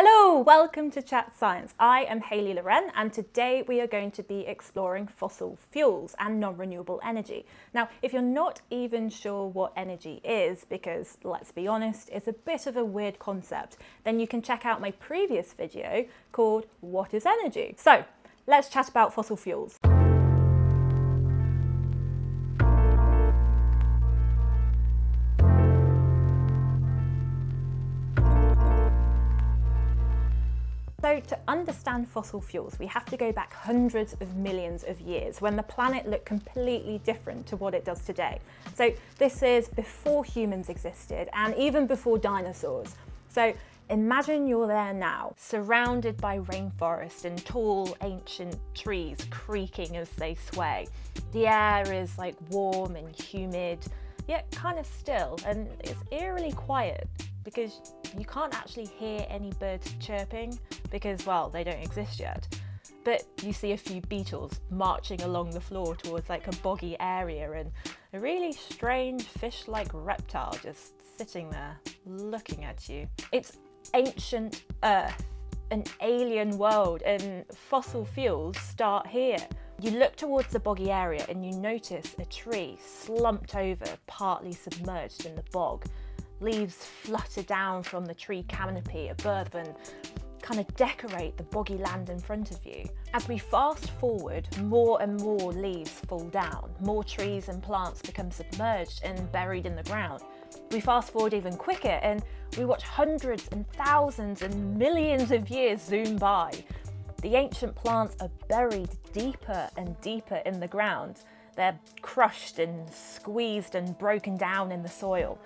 Hello, welcome to Chat Science. I am Hayley Loren and today we are going to be exploring fossil fuels and non-renewable energy. Now, if you're not even sure what energy is, because let's be honest, it's a bit of a weird concept, then you can check out my previous video called What is Energy? So, let's chat about fossil fuels. So to understand fossil fuels, we have to go back hundreds of millions of years when the planet looked completely different to what it does today. So this is before humans existed and even before dinosaurs. So imagine you're there now, surrounded by rainforest and tall ancient trees creaking as they sway. The air is like warm and humid, yet kind of still, and it's eerily quiet because you can't actually hear any birds chirping because, well, they don't exist yet. But you see a few beetles marching along the floor towards like a boggy area and a really strange fish-like reptile just sitting there looking at you. It's ancient Earth, an alien world, and fossil fuels start here. You look towards the boggy area and you notice a tree slumped over, partly submerged in the bog. Leaves flutter down from the tree canopy above and kind of decorate the boggy land in front of you. As we fast forward, more and more leaves fall down, more trees and plants become submerged and buried in the ground. We fast forward even quicker and we watch hundreds and thousands and millions of years zoom by. The ancient plants are buried deeper and deeper in the ground. They're crushed and squeezed and broken down in the soil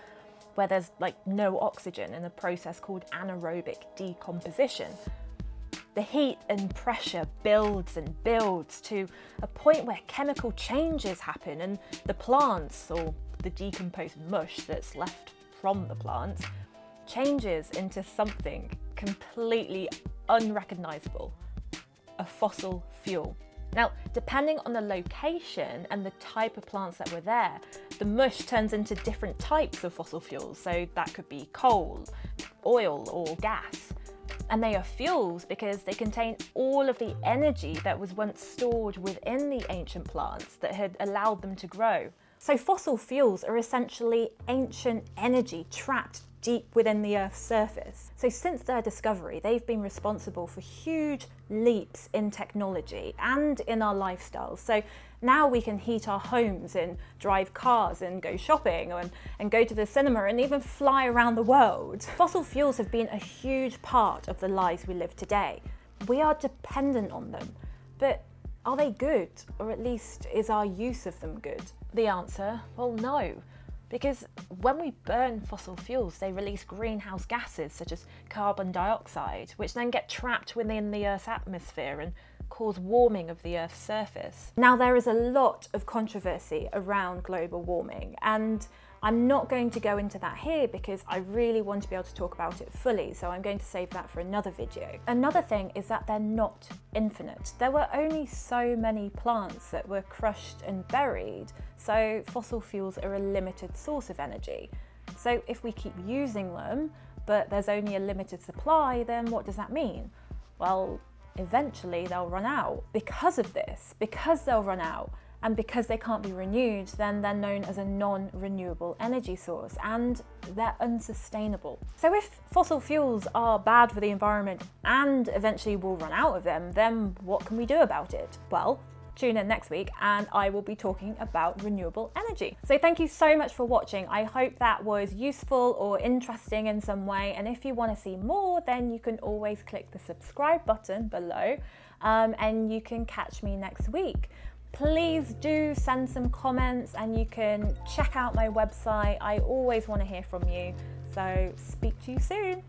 where there's like no oxygen in a process called anaerobic decomposition. The heat and pressure builds and builds to a point where chemical changes happen and the plants, or the decomposed mush that's left from the plants, changes into something completely unrecognizable, a fossil fuel. Now, depending on the location and the type of plants that were there, the mush turns into different types of fossil fuels. So that could be coal, oil or gas. And they are fuels because they contain all of the energy that was once stored within the ancient plants that had allowed them to grow. So fossil fuels are essentially ancient energy trapped deep within the Earth's surface. So since their discovery, they've been responsible for huge leaps in technology and in our lifestyles. So now we can heat our homes and drive cars and go shopping and, and go to the cinema and even fly around the world. Fossil fuels have been a huge part of the lives we live today. We are dependent on them, but are they good? Or at least is our use of them good? The answer, well, no because when we burn fossil fuels, they release greenhouse gases such as carbon dioxide, which then get trapped within the Earth's atmosphere and cause warming of the Earth's surface. Now, there is a lot of controversy around global warming, and I'm not going to go into that here because I really want to be able to talk about it fully, so I'm going to save that for another video. Another thing is that they're not infinite. There were only so many plants that were crushed and buried, so fossil fuels are a limited source of energy. So if we keep using them, but there's only a limited supply, then what does that mean? Well, eventually they'll run out. Because of this, because they'll run out, and because they can't be renewed, then they're known as a non-renewable energy source and they're unsustainable. So if fossil fuels are bad for the environment and eventually we'll run out of them, then what can we do about it? Well, tune in next week and I will be talking about renewable energy. So thank you so much for watching. I hope that was useful or interesting in some way. And if you want to see more, then you can always click the subscribe button below um, and you can catch me next week please do send some comments and you can check out my website. I always want to hear from you. So speak to you soon.